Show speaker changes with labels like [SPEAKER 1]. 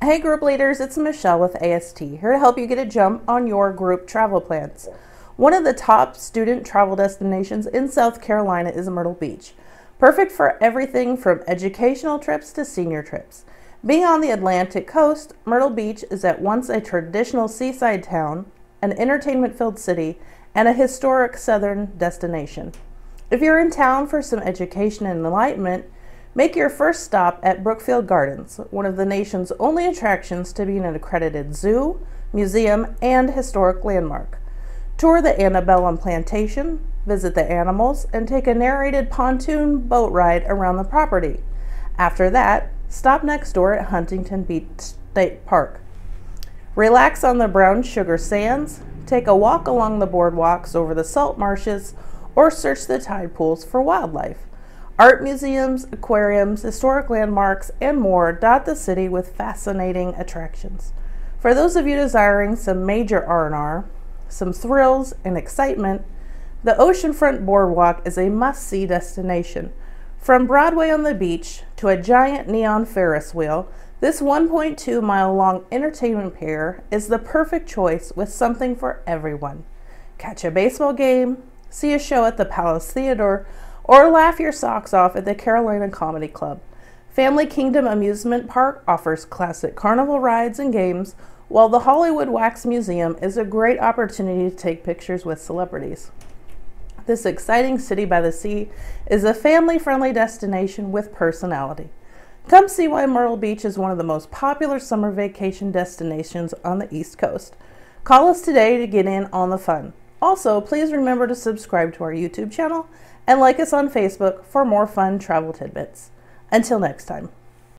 [SPEAKER 1] Hey group leaders, it's Michelle with AST, here to help you get a jump on your group travel plans. One of the top student travel destinations in South Carolina is Myrtle Beach. Perfect for everything from educational trips to senior trips. Being on the Atlantic coast, Myrtle Beach is at once a traditional seaside town, an entertainment filled city, and a historic southern destination. If you're in town for some education and enlightenment, Make your first stop at Brookgreen Gardens, one of the nation's only attractions to be an accredited zoo, museum, and historic landmark. Tour the Antebellum Plantation, visit the animals, and take a narrated pontoon boat ride around the property. After that, stop next door at Huntington Beach State Park. Relax on the brown sugar sands, take a walk along the boardwalks over the salt marshes, or search the tide pools for wildlife. Art museums, aquariums, historic landmarks, and more dot the city with fascinating attractions. For those of you desiring some major R&R, some thrills and excitement, the Oceanfront Boardwalk is a must-see destination. From Broadway on the beach to a giant neon Ferris wheel, this 1.2 mile long entertainment pier is the perfect choice with something for everyone. Catch a baseball game, see a show at the Palace Theater, or laugh your socks off at the Carolina Comedy Club. Family Kingdom Amusement Park offers classic carnival rides and games, while the Hollywood Wax Museum is a great opportunity to take pictures with celebrities. This exciting city by the sea is a family friendly destination with personality. Come see why Myrtle Beach is one of the most popular summer vacation destinations on the East Coast. Call us today to get in on the fun. Also, please remember to subscribe to our YouTube channel and like us on Facebook for more fun travel tidbits. Until next time.